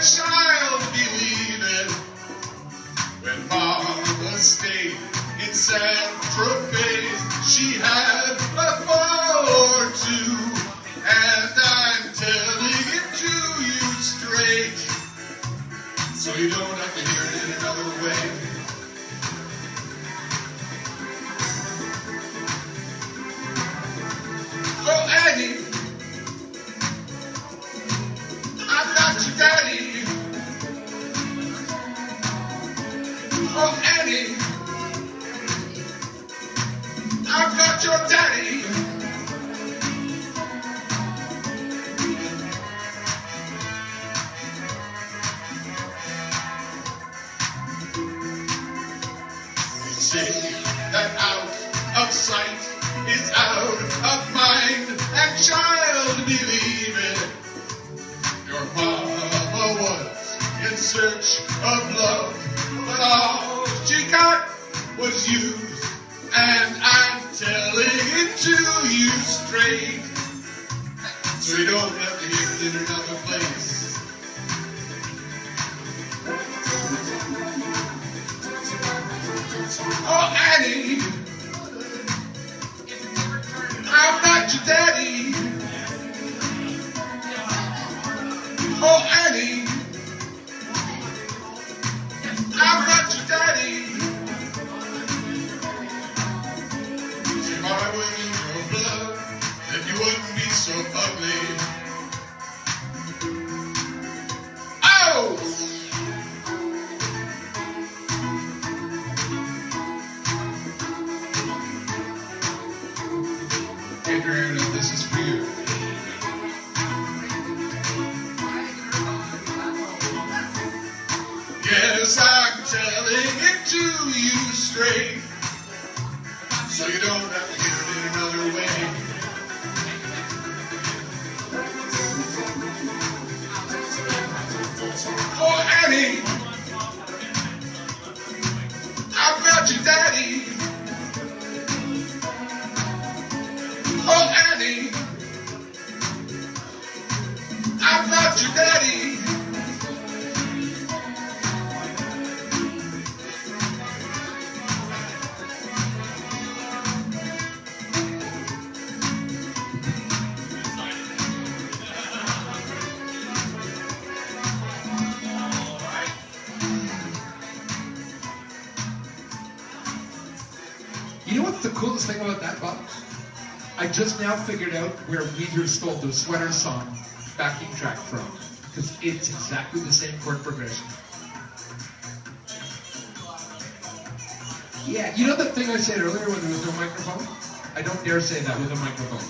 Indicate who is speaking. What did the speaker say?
Speaker 1: war I'm not your daddy. Say that out of sight is out of mind, and child believe it. Your mama was in search of love, was you. And I'm telling it to you straight, so you don't have to hear it in another place. Oh, Annie, I'm not your daddy. So ugly. Yes, I'm telling it to you straight, so you don't have Your daddy.
Speaker 2: You know what's the coolest thing about that, Bob? I just now figured out where Weezer stole the sweater song backing track from. Because it's exactly the same chord progression. Yeah, you know the thing I said earlier when there was no microphone? I don't dare say that with a microphone.